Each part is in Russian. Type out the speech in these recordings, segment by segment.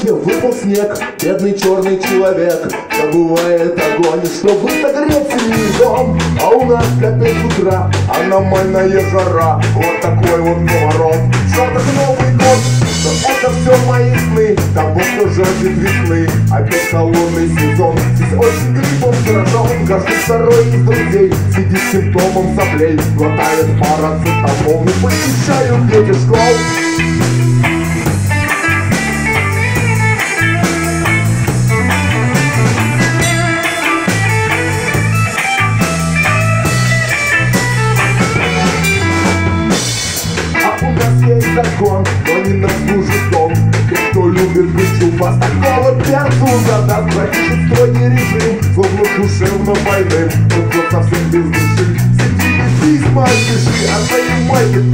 дороге выпал снег Бедный черный человек Добывает огонь, чтобы согреть себе дом. А у нас капец утра Аномальная жара Вот такой вот поворот. Что так Новый год но это все мои сны Того, кто жаждет весны. Опять холодный сезон Здесь очень гриппом заражен. Каждый второй из друзей Сидит с симптомом соплей. Глотает парацетамол Не посещают дети школ закон, но не на служит дом Те, кто любит быть вас такого перцу задаст Пропишет строгий режим, словно душевно Тот, кто совсем без души письма пиши, а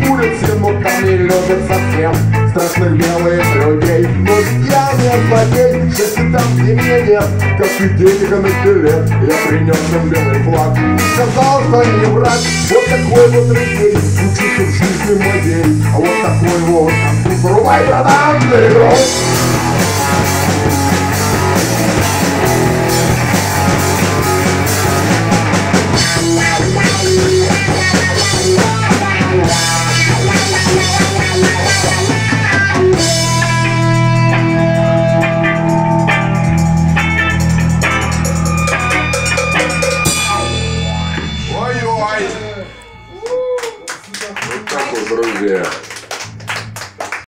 курят все Но там не любят совсем. Страшных белых людей Но я не злодей, счастья там меня нет Как и денег на билет, я принес им белый флаг. Сказал, что не враг, вот такой вот рыцарь Caballeros. Вот так вот, друзья.